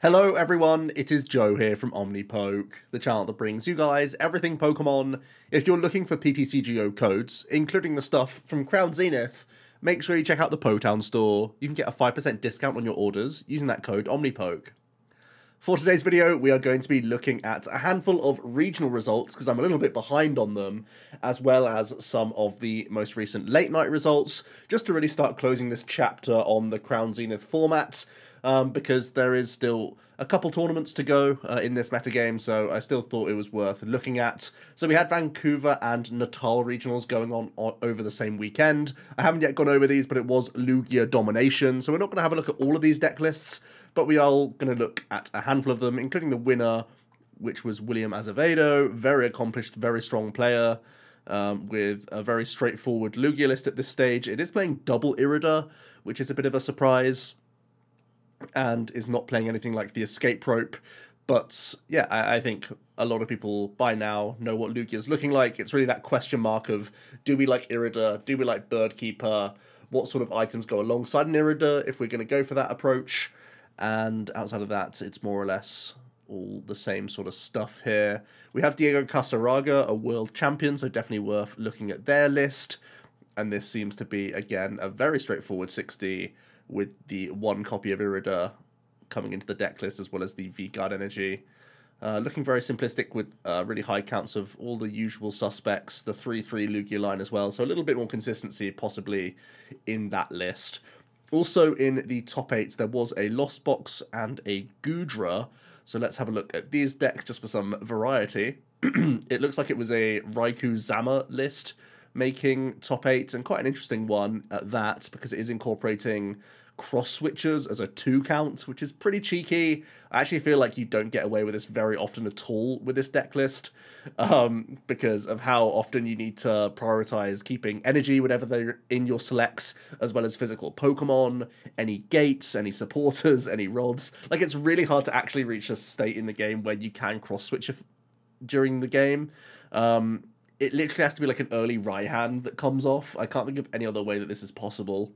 Hello everyone, it is Joe here from OmniPoke, the channel that brings you guys everything Pokemon. If you're looking for PTCGO codes, including the stuff from Crown Zenith, make sure you check out the Potown store. You can get a 5% discount on your orders using that code OmniPoke. For today's video, we are going to be looking at a handful of regional results, because I'm a little bit behind on them, as well as some of the most recent late night results, just to really start closing this chapter on the Crown Zenith format um, because there is still a couple tournaments to go uh, in this meta game, so I still thought it was worth looking at. So we had Vancouver and Natal regionals going on, over the same weekend. I haven't yet gone over these, but it was Lugia domination, so we're not going to have a look at all of these deck lists, but we are going to look at a handful of them, including the winner, which was William Azevedo, very accomplished, very strong player. Um, with a very straightforward Lugia list at this stage. It is playing double Irida, which is a bit of a surprise and is not playing anything like the escape rope. But yeah, I, I think a lot of people by now know what Lugia is looking like. It's really that question mark of do we like Irida? Do we like Birdkeeper? What sort of items go alongside an Irida if we're going to go for that approach? And outside of that, it's more or less all the same sort of stuff here. We have Diego Cassiraga, a world champion, so definitely worth looking at their list. And this seems to be, again, a very straightforward 60 with the one copy of Irida coming into the deck list as well as the V-Guard energy. Uh, looking very simplistic with uh, really high counts of all the usual suspects, the 3-3 Lugia line as well, so a little bit more consistency possibly in that list. Also in the top 8 there was a Lost Box and a Goodra, so let's have a look at these decks just for some variety. it looks like it was a Raikou Zama list, making top eight, and quite an interesting one at that, because it is incorporating cross switches as a two count, which is pretty cheeky. I actually feel like you don't get away with this very often at all with this deck list, um, because of how often you need to prioritize keeping energy whenever they're in your selects, as well as physical Pokemon, any gates, any supporters, any rods. Like it's really hard to actually reach a state in the game where you can cross switch during the game. Um, it literally has to be like an early Raihan that comes off. I can't think of any other way that this is possible.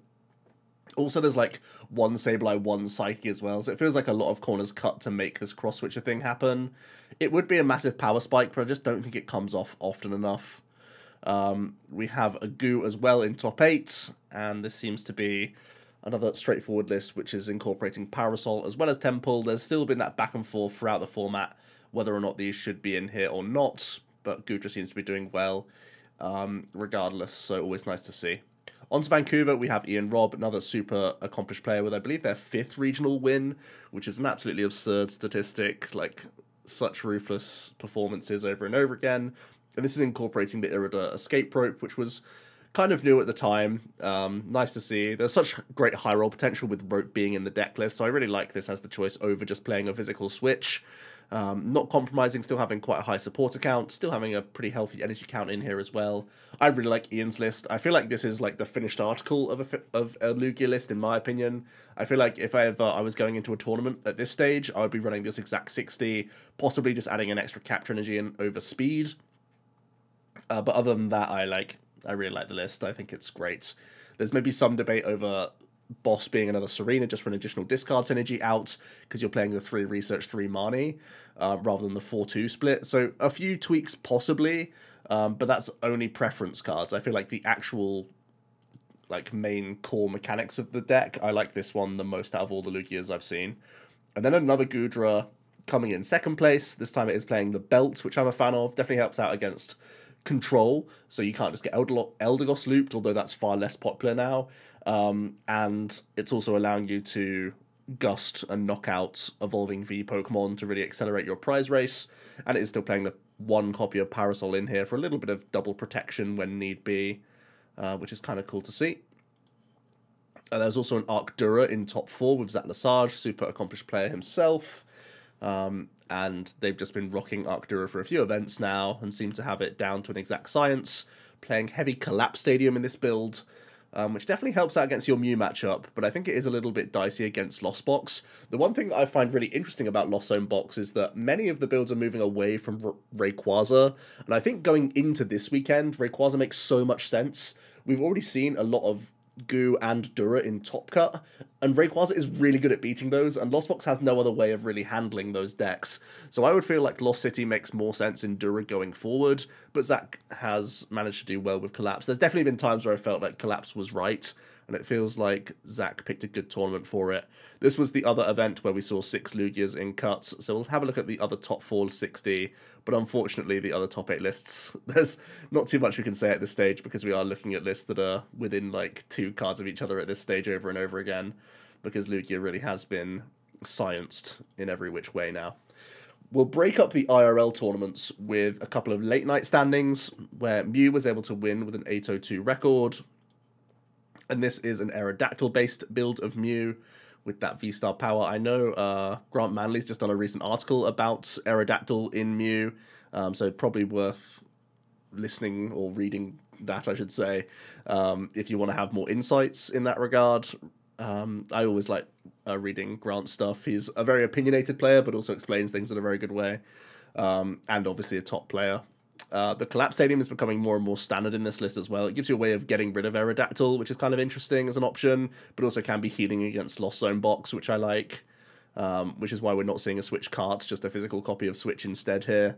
Also, there's like one Sableye, one Psyche as well, so it feels like a lot of corners cut to make this cross switcher thing happen. It would be a massive power spike, but I just don't think it comes off often enough. Um, we have a Goo as well in top 8, and this seems to be another straightforward list which is incorporating Parasol as well as Temple. There's still been that back and forth throughout the format whether or not these should be in here or not, but Goodra seems to be doing well um, regardless, so always nice to see. On to Vancouver, we have Ian Robb, another super accomplished player with, I believe, their fifth regional win, which is an absolutely absurd statistic, like such ruthless performances over and over again. And this is incorporating the Irida escape rope, which was kind of new at the time. Um, nice to see. There's such great high roll potential with rope being in the deck list, so I really like this as the choice over just playing a physical switch. Um, not compromising, still having quite a high support account, still having a pretty healthy energy count in here as well. I really like Ian's list. I feel like this is like the finished article of a, of a Lugia list, in my opinion. I feel like if I ever I was going into a tournament at this stage, I would be running this exact 60, possibly just adding an extra capture energy and over speed. Uh, but other than that, I like I really like the list. I think it's great. There's maybe some debate over boss being another Serena just for an additional discards energy out because you're playing the three research, three Marnie uh, rather than the 4 2 split. So a few tweaks possibly, um, but that's only preference cards. I feel like the actual like main core mechanics of the deck, I like this one the most out of all the Lugias I've seen. And then another Goodra coming in second place. This time it is playing the Belt, which I'm a fan of. Definitely helps out against control, so you can't just get Eldegoss looped, although that's far less popular now. Um, and it's also allowing you to gust and knock out evolving V Pokemon to really accelerate your prize race. And it is still playing the one copy of Parasol in here for a little bit of double protection when need be, uh, which is kind of cool to see. Uh, there's also an Arcdura in top four with Zach Lesage, super accomplished player himself. Um, and they've just been rocking Arcdura for a few events now and seem to have it down to an exact science. Playing heavy Collapse Stadium in this build, um, which definitely helps out against your Mew matchup, but I think it is a little bit dicey against Lost Box. The one thing that I find really interesting about Lost Zone Box is that many of the builds are moving away from R Rayquaza, and I think going into this weekend, Rayquaza makes so much sense. We've already seen a lot of Goo and Dura in Top Cut, and Rayquaza is really good at beating those, and Lost Box has no other way of really handling those decks. So I would feel like Lost City makes more sense in Dura going forward, but Zach has managed to do well with Collapse. There's definitely been times where I felt like Collapse was right, and it feels like Zach picked a good tournament for it. This was the other event where we saw six Lugias in cuts, so we'll have a look at the other top four 60, but unfortunately the other top eight lists, there's not too much we can say at this stage because we are looking at lists that are within like two cards of each other at this stage over and over again, because Lugia really has been scienced in every which way now. We'll break up the IRL tournaments with a couple of late night standings where Mew was able to win with an 802 record, and this is an Aerodactyl based build of Mew with that V Star power. I know uh, Grant Manley's just done a recent article about Aerodactyl in Mew, um, so probably worth listening or reading that, I should say, um, if you want to have more insights in that regard. Um, I always like uh, reading Grant stuff. He's a very opinionated player, but also explains things in a very good way, um, and obviously a top player. Uh, the Collapse Stadium is becoming more and more standard in this list as well. It gives you a way of getting rid of Aerodactyl, which is kind of interesting as an option, but also can be healing against Lost Zone Box, which I like, um, which is why we're not seeing a Switch cart, just a physical copy of Switch instead here.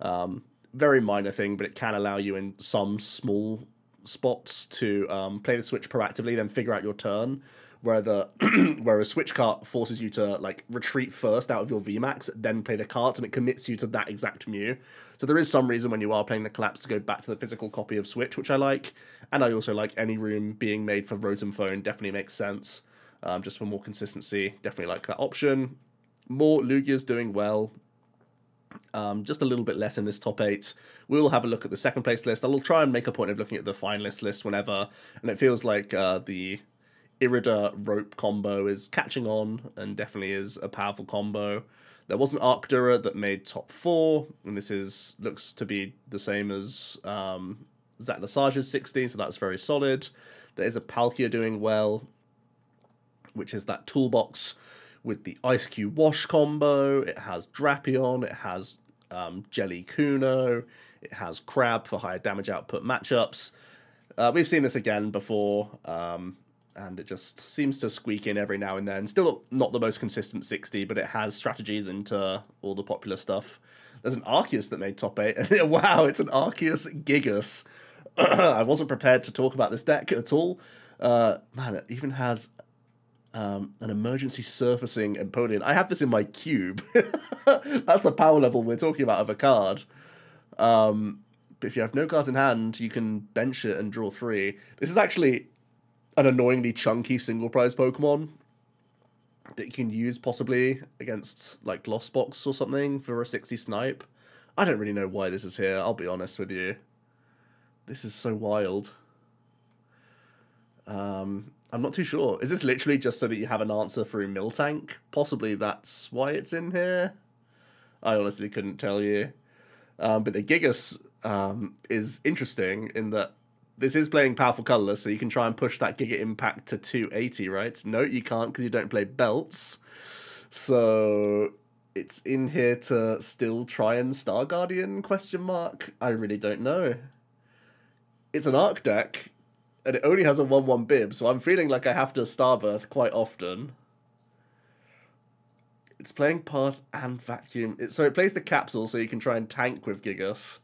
Um, very minor thing, but it can allow you in some small spots to um, play the Switch proactively, then figure out your turn where the where a switch cart forces you to like retreat first out of your VMAX, then play the cart, and it commits you to that exact Mew. So there is some reason when you are playing the collapse to go back to the physical copy of Switch, which I like, and I also like any room being made for Rotom Phone. Definitely makes sense. Um, just for more consistency, definitely like that option. More Lugia's doing well. Um, just a little bit less in this top eight. We'll have a look at the second place list. I'll try and make a point of looking at the finalist list whenever, and it feels like uh, the Irida rope combo is catching on and definitely is a powerful combo. There was an Arcdura that made top four, and this is looks to be the same as um, Zach Lesage's 16, so that's very solid. There is a Palkia doing well, which is that toolbox with the Ice Cube Wash combo. It has Drapion, it has um, Jelly Kuno, it has Crab for higher damage output matchups. Uh, we've seen this again before. Um, and it just seems to squeak in every now and then. Still not the most consistent 60, but it has strategies into all the popular stuff. There's an Arceus that made top 8, and wow, it's an Arceus Gigas. I wasn't prepared to talk about this deck at all. Uh, man, it even has um, an emergency surfacing Empoleon. I have this in my cube. That's the power level we're talking about of a card. Um, but if you have no cards in hand, you can bench it and draw three. This is actually an annoyingly chunky single prize Pokemon that you can use possibly against like Lost Box or something for a 60 snipe. I don't really know why this is here, I'll be honest with you. This is so wild. Um, I'm not too sure. Is this literally just so that you have an answer through Miltank? Possibly that's why it's in here. I honestly couldn't tell you. Um, but the Gigas um, is interesting in that this is playing powerful colorless, so you can try and push that Giga Impact to 280, right? No, you can't because you don't play belts. So it's in here to still try and Star Guardian question mark. I really don't know. It's an arc deck, and it only has a 1-1 bib, so I'm feeling like I have to Starbirth quite often. It's playing part and vacuum. It, so it plays the capsule so you can try and tank with Gigas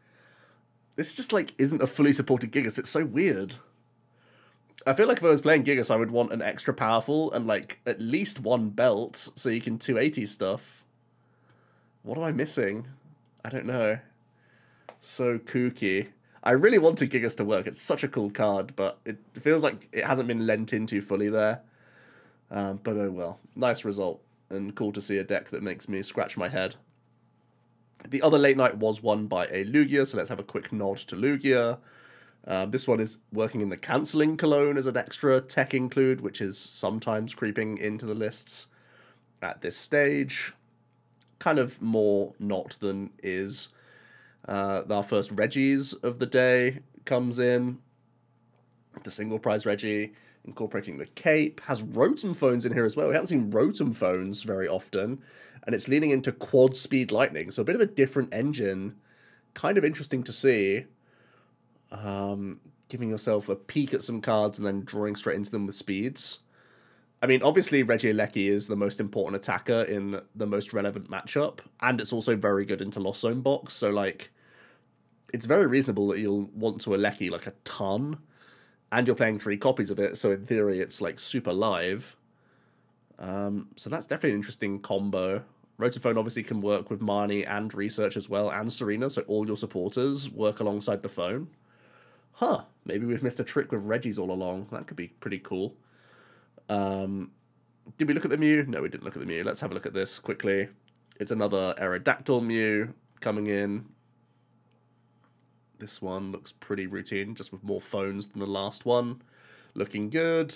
this just like isn't a fully supported Gigas. It's so weird. I feel like if I was playing Gigas, I would want an extra powerful and like at least one belt so you can 280 stuff. What am I missing? I don't know. So kooky. I really wanted Gigas to work. It's such a cool card, but it feels like it hasn't been lent into fully there. Um, but oh well. Nice result. And cool to see a deck that makes me scratch my head. The other late night was won by a Lugia, so let's have a quick nod to Lugia. Um, this one is working in the cancelling cologne as an extra tech include, which is sometimes creeping into the lists at this stage. Kind of more not than is. Uh, our first Reggie's of the day comes in. The single prize Reggie, incorporating the cape, has Rotom phones in here as well. We haven't seen Rotom phones very often and it's leaning into quad speed lightning, so a bit of a different engine. Kind of interesting to see. Um, giving yourself a peek at some cards and then drawing straight into them with speeds. I mean, obviously Reggie Regieleki is the most important attacker in the most relevant matchup, and it's also very good into Lost Zone box, so like it's very reasonable that you'll want to Alecki like a ton. And you're playing three copies of it, so in theory it's like super live. Um, so that's definitely an interesting combo. Rotophone obviously can work with Marnie and Research as well, and Serena, so all your supporters work alongside the phone. Huh, maybe we've missed a trick with Reggie's all along. That could be pretty cool. Um, did we look at the Mew? No, we didn't look at the Mew. Let's have a look at this quickly. It's another Aerodactyl Mew coming in. This one looks pretty routine, just with more phones than the last one. Looking good.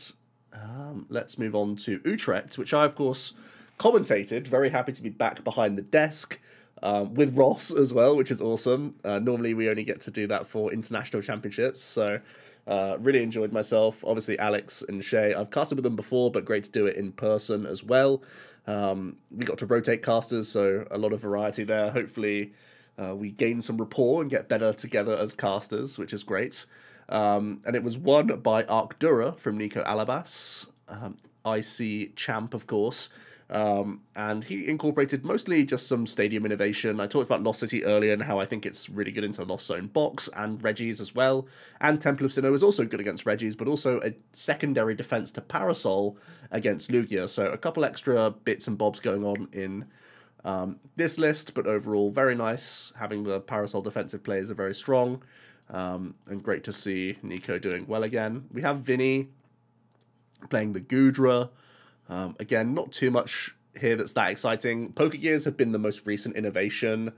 Um, let's move on to Utrecht, which I, of course, commentated. Very happy to be back behind the desk um, with Ross as well, which is awesome. Uh, normally, we only get to do that for international championships, so uh, really enjoyed myself. Obviously, Alex and Shay, I've casted with them before, but great to do it in person as well. Um, we got to rotate casters, so a lot of variety there. Hopefully, uh, we gain some rapport and get better together as casters, which is great. Um, and it was won by Arcdura from Nico Alabas, um, IC champ, of course. Um, and he incorporated mostly just some stadium innovation. I talked about Lost City earlier and how I think it's really good into Lost Zone box and Reggie's as well. And Temple of Sinnoh is also good against Reggie's, but also a secondary defense to Parasol against Lugia. So a couple extra bits and bobs going on in um, this list, but overall very nice. Having the Parasol defensive players are very strong. Um, and great to see Nico doing well again. We have Vinny playing the Goodra. Um, again, not too much here that's that exciting. Pokegears have been the most recent innovation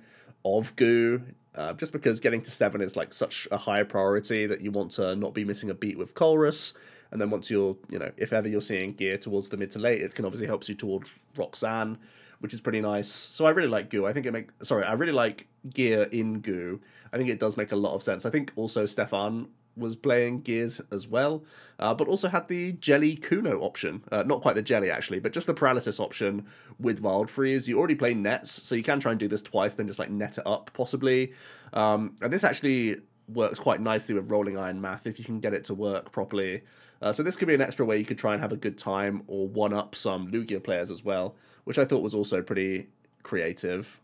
of Goo, uh, just because getting to 7 is like such a high priority that you want to not be missing a beat with Colress. And then once you're, you know, if ever you're seeing gear towards the mid to late, it can obviously helps you toward Roxanne, which is pretty nice. So I really like Goo. I think it make sorry, I really like gear in Goo. I think it does make a lot of sense. I think also Stefan was playing Gears as well, uh, but also had the Jelly Kuno option. Uh, not quite the Jelly, actually, but just the Paralysis option with Wild Freeze. You already play nets, so you can try and do this twice, then just like net it up, possibly. Um, and this actually works quite nicely with Rolling Iron Math if you can get it to work properly. Uh, so this could be an extra way you could try and have a good time or one-up some Lugia players as well, which I thought was also pretty creative.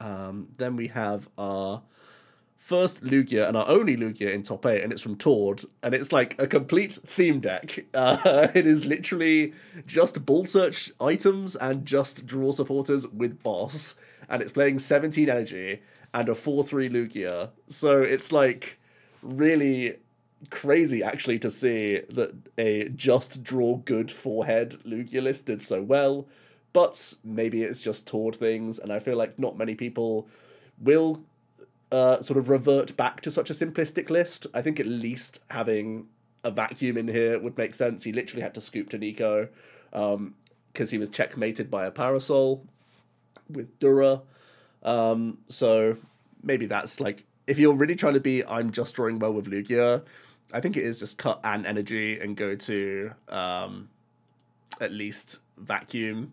Um, then we have our first Lugia and our only Lugia in top 8, and it's from Tord, and it's like a complete theme deck. Uh, it is literally just ball search items and just draw supporters with boss, and it's playing 17 energy and a 4 3 Lugia. So it's like really crazy actually to see that a just draw good forehead Lugia list did so well. But maybe it's just Tord things, and I feel like not many people will uh, sort of revert back to such a simplistic list. I think at least having a vacuum in here would make sense. He literally had to scoop to Nico because um, he was checkmated by a parasol with Dura. Um, so maybe that's like if you're really trying to be I'm just drawing well with Lugia, I think it is just cut an energy and go to um, at least vacuum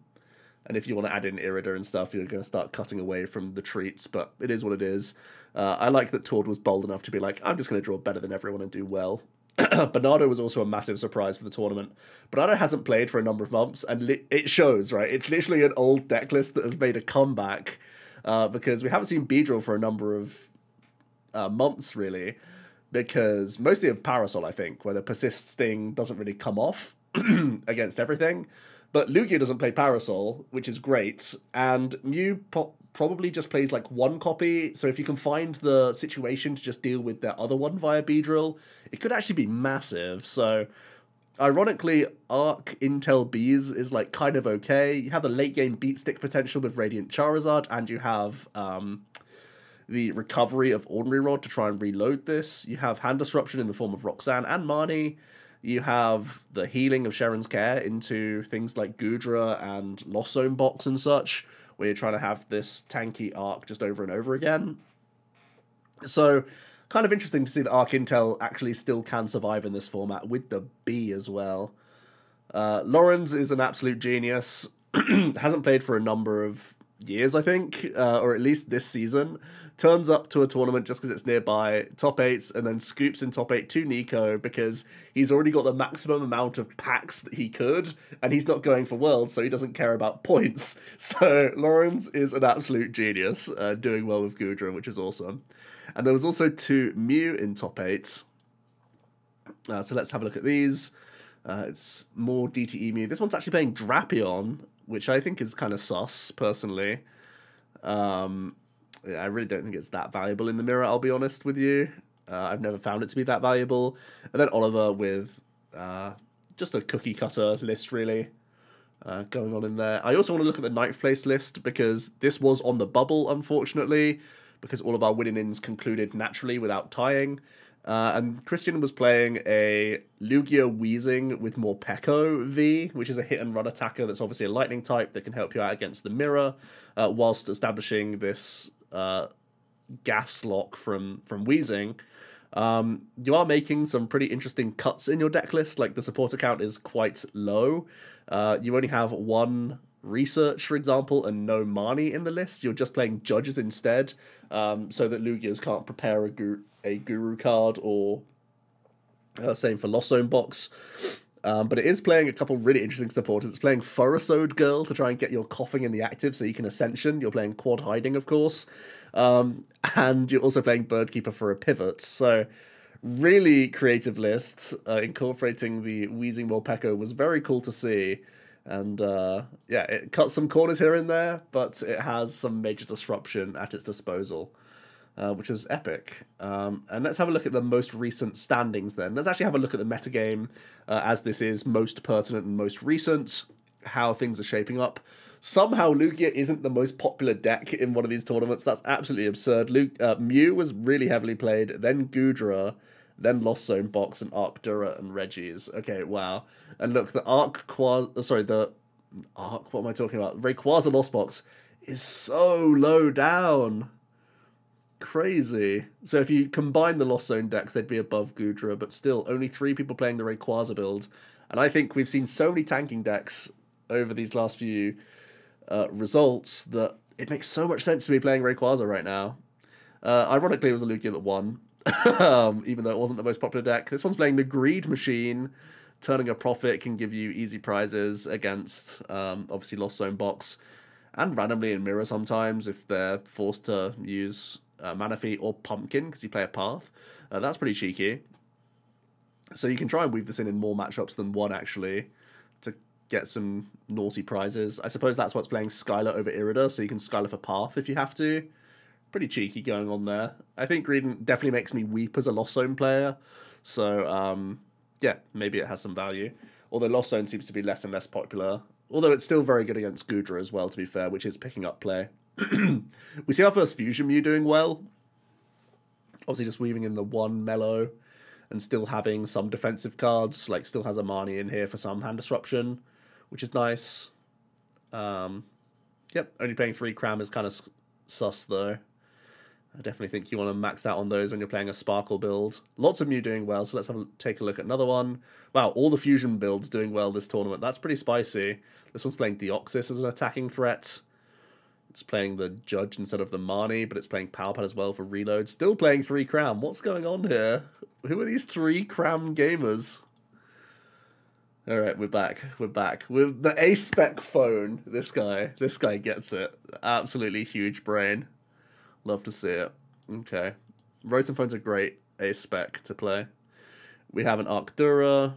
and if you want to add in Irida and stuff, you're going to start cutting away from the treats, but it is what it is. Uh, I like that Tord was bold enough to be like, I'm just going to draw better than everyone and do well. Bernardo was also a massive surprise for the tournament. Bernardo hasn't played for a number of months, and it shows, right? It's literally an old deck list that has made a comeback uh, because we haven't seen Beedrill for a number of uh, months, really, because mostly of Parasol, I think, where the Persist Sting doesn't really come off against everything. But Lugia doesn't play Parasol, which is great, and Mew po- probably just plays like one copy. So if you can find the situation to just deal with their other one via Beedrill, it could actually be massive. So ironically, Arc Intel Bees is like kind of okay. You have the late game beat stick potential with Radiant Charizard, and you have um, the recovery of Ordinary Rod to try and reload this. You have Hand Disruption in the form of Roxanne and Marnie. You have the healing of Cheren's Care into things like Goodra and Lost Zone Box and such, where you're trying to have this tanky arc just over and over again. So, kind of interesting to see that Arc Intel actually still can survive in this format with the B as well. Uh, Lawrence is an absolute genius. Hasn't played for a number of years, I think, uh, or at least this season, turns up to a tournament just because it's nearby, top eights, and then scoops in top eight to Nico because he's already got the maximum amount of packs that he could, and he's not going for worlds, so he doesn't care about points. So Lawrence is an absolute genius, uh, doing well with Goodra, which is awesome. And there was also two Mew in top eight. Uh, so let's have a look at these. Uh, it's more DTE Mew. This one's actually playing Drapion, which I think is kind of sus, personally. Um, I really don't think it's that valuable in the mirror, I'll be honest with you. Uh, I've never found it to be that valuable. And then Oliver with uh, just a cookie cutter list, really, uh, going on in there. I also want to look at the ninth place list because this was on the bubble, unfortunately, because all of our winning ins concluded naturally without tying. Uh, and Christian was playing a Lugia Weezing with Morpeko V, which is a hit and run attacker that's obviously a lightning type that can help you out against the mirror, uh, whilst establishing this uh, gas lock from from Weezing. Um, you are making some pretty interesting cuts in your deck list. Like the support account is quite low. Uh, you only have one research, for example, and no Marnie in the list. You're just playing judges instead, um, so that Lugias can't prepare a, gu- a guru card or uh, same for Lost Zone box. Um, but it is playing a couple really interesting supporters. It's playing Furisode Girl to try and get your Koffing in the active so you can Ascension. You're playing Quad Hiding, of course. Um, and you're also playing Birdkeeper for a pivot. So, really creative list. Uh, incorporating the Weezing Morpeko was very cool to see. And uh, yeah, it cuts some corners here and there, but it has some major disruption at its disposal. Uh, which was epic. Um, and let's have a look at the most recent standings then. Let's actually have a look at the metagame, uh, as this is most pertinent and most recent, how things are shaping up. Somehow Lugia isn't the most popular deck in one of these tournaments. That's absolutely absurd. Luke, uh, Mew was really heavily played, then Goodra, then Lost Zone Box and Arc Dura and Reggie's. Okay, wow. And look, the Arc Quas uh, sorry, the Arc, what am I talking about? Rayquaza Lost Box is so low down. Crazy. So if you combine the Lost Zone decks, they'd be above Goodra, but still only three people playing the Rayquaza build. And I think we've seen so many tanking decks over these last few uh, results that it makes so much sense to be playing Rayquaza right now. Uh, ironically, it was a Lugia that won, um, even though it wasn't the most popular deck. This one's playing the Greed Machine. Turning a profit can give you easy prizes against, um, obviously, Lost Zone Box. And randomly in Mirror sometimes if they're forced to use uh, Manaphy or Pumpkin because you play a Path. Uh, that's pretty cheeky. So you can try and weave this in in more matchups than one, actually, to get some naughty prizes. I suppose that's what's playing Skyla over Irida, so you can Skyla for Path if you have to pretty cheeky going on there. I think Green definitely makes me weep as a Lost Zone player. So, um, yeah, maybe it has some value. Although Lost Zone seems to be less and less popular. Although it's still very good against Goodra as well, to be fair, which is picking up play. we see our first Fusion Mew doing well. Obviously, just weaving in the one mellow and still having some defensive cards. Like, still has a Marnie in here for some hand disruption, which is nice. Um, yep, only playing three Cram is kind of sus, though. I definitely think you want to max out on those when you're playing a Sparkle build. Lots of Mew doing well, so let's have a, take a look at another one. Wow, all the Fusion builds doing well this tournament. That's pretty spicy. This one's playing Deoxys as an attacking threat. It's playing the Judge instead of the Marnie, but it's playing Power Pad as well for reload. Still playing 3 Cram. What's going on here? Who are these 3 Cram gamers? Alright, we're back. We're back. With the A-Spec phone. This guy. This guy gets it. Absolutely huge brain. Love to see it. Okay. Rotom phones are great A spec to play. We have an Arctura.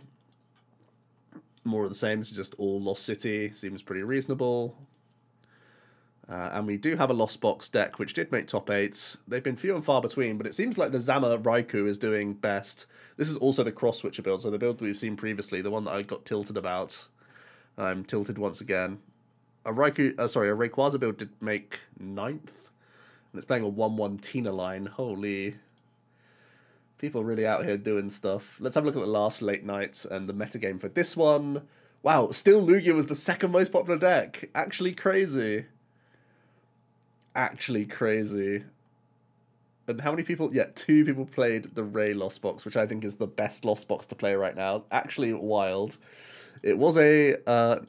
More of the same. It's just all Lost City. Seems pretty reasonable. Uh, and we do have a Lost Box deck, which did make top eights. They've been few and far between, but it seems like the Zama Raikou is doing best. This is also the Cross Switcher build, so the build we've seen previously, the one that I got tilted about. I'm tilted once again. A Raikou, uh, sorry, a Rayquaza build did make ninth and it's playing a 1-1 Tina line. Holy. People really out here doing stuff. Let's have a look at the last late nights and the metagame for this one. Wow, still Lugia was the second most popular deck. Actually crazy. Actually crazy. And how many people? Yeah, two people played the Ray Lost Box, which I think is the best Lost Box to play right now. Actually wild. It was a uh,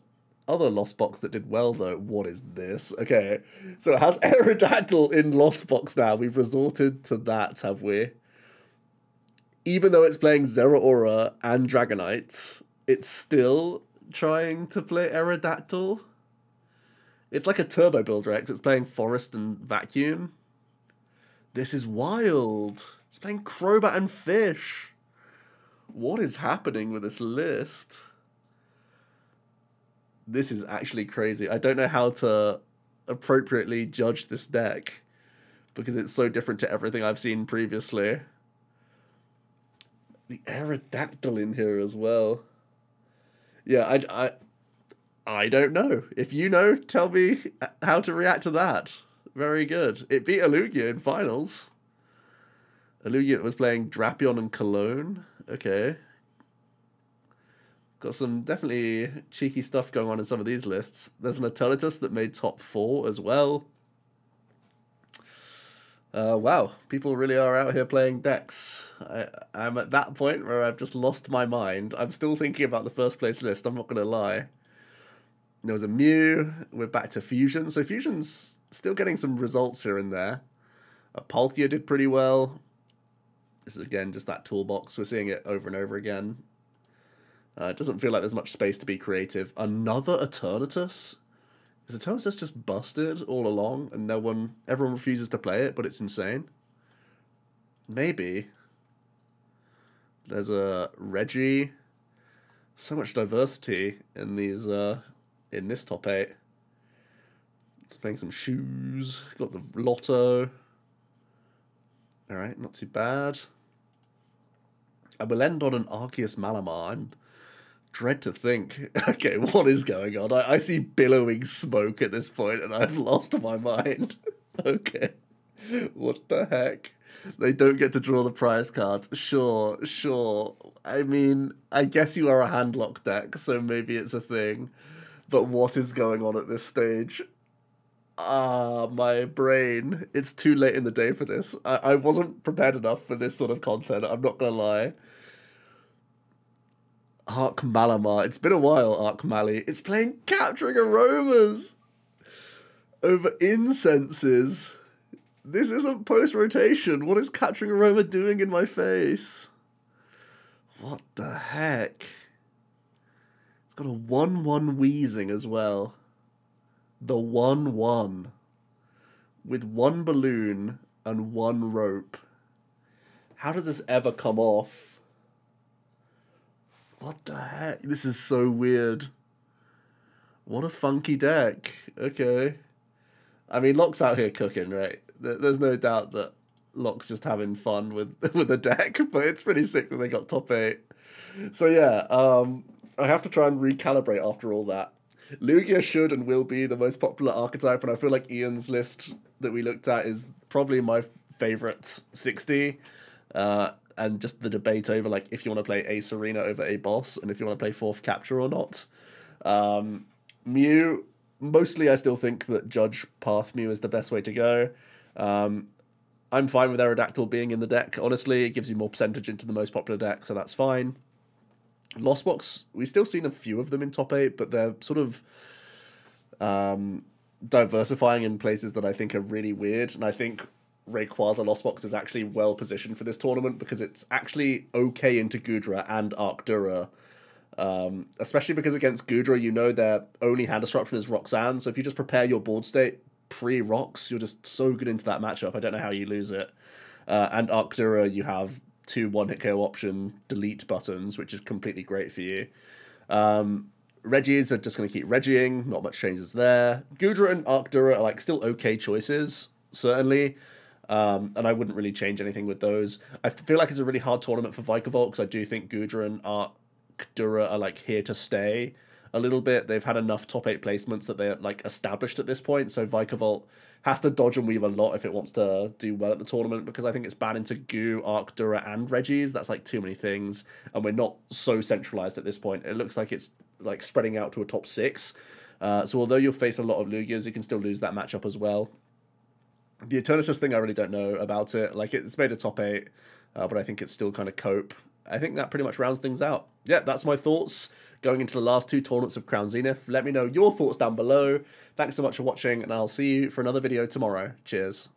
other Lost Box that did well though. What is this? Okay, so it has Aerodactyl in Lost Box now. We've resorted to that, have we? Even though it's playing Zeraora and Dragonite, it's still trying to play Aerodactyl. It's like a Turbo Builder X. It's playing Forest and Vacuum. This is wild. It's playing Crobat and Fish. What is happening with this list? This is actually crazy. I don't know how to appropriately judge this deck because it's so different to everything I've seen previously. The Aerodactyl in here as well. Yeah, I, I, I don't know. If you know, tell me how to react to that. Very good. It beat Alugia in finals. Alugia was playing Drapion and Cologne. Okay. Got some definitely cheeky stuff going on in some of these lists. There's an Eternatus that made top four as well. Uh, wow, people really are out here playing decks. I, I'm at that point where I've just lost my mind. I'm still thinking about the first place list, I'm not going to lie. There was a Mew, we're back to Fusion. So Fusion's still getting some results here and there. A did pretty well. This is again just that toolbox. We're seeing it over and over again. Uh, it doesn't feel like there's much space to be creative. Another Eternatus? Is Eternatus just busted all along and no one, everyone refuses to play it, but it's insane? Maybe. There's a Reggie. So much diversity in these, uh, in this top eight. Just playing some shoes. Got the Lotto. Alright, not too bad. I will end on an Arceus Malamar. I'm dread to think. Okay, what is going on? I, I see billowing smoke at this point, and I've lost my mind. okay, what the heck? They don't get to draw the prize cards. Sure, sure. I mean, I guess you are a handlock deck, so maybe it's a thing. But what is going on at this stage? Ah, my brain. It's too late in the day for this. I, I wasn't prepared enough for this sort of content, I'm not gonna lie. Arc Malamar. It's been a while, Arc Mally. It's playing Capturing Aromas over Incenses. This isn't post rotation. What is Capturing Aroma doing in my face? What the heck? It's got a 1 1 wheezing as well. The 1 1. With one balloon and one rope. How does this ever come off? What the heck? This is so weird. What a funky deck. Okay. I mean, Locke's out here cooking, right? There's no doubt that Locke's just having fun with with the deck, but it's pretty sick that they got top eight. So yeah, um, I have to try and recalibrate after all that. Lugia should and will be the most popular archetype, and I feel like Ian's list that we looked at is probably my favorite 60. Uh, and just the debate over like if you want to play Ace Arena over a boss and if you want to play fourth capture or not. Um, Mew, mostly I still think that Judge Path Mew is the best way to go. Um, I'm fine with Aerodactyl being in the deck. Honestly, it gives you more percentage into the most popular deck, so that's fine. Lost Box, we've still seen a few of them in top eight, but they're sort of um, diversifying in places that I think are really weird. And I think Rayquaza Lost Box is actually well positioned for this tournament because it's actually okay into Goodra and Arctura. Um, especially because against Goodra, you know their only hand disruption is Roxanne. So if you just prepare your board state pre Rocks, you're just so good into that matchup. I don't know how you lose it. Uh, and Arctura, you have two one hit KO option delete buttons, which is completely great for you. Um, Reggies are just going to keep Reggieing, not much changes there. Goodra and Arctura are like still okay choices, certainly. Um, and I wouldn't really change anything with those. I feel like it's a really hard tournament for Vikavolt because I do think Goodra and Arctura are like here to stay a little bit. They've had enough top eight placements that they're like established at this point. So Vikavolt has to dodge and weave a lot if it wants to do well at the tournament because I think it's bad into Goo, Arctura, and Reggie's. That's like too many things, and we're not so centralized at this point. It looks like it's like spreading out to a top six. Uh, so although you'll face a lot of Lugias, you can still lose that matchup as well the Eternatus thing, I really don't know about it. Like, it's made a top eight, uh, but I think it's still kind of cope. I think that pretty much rounds things out. Yeah, that's my thoughts going into the last two tournaments of Crown Zenith. Let me know your thoughts down below. Thanks so much for watching, and I'll see you for another video tomorrow. Cheers.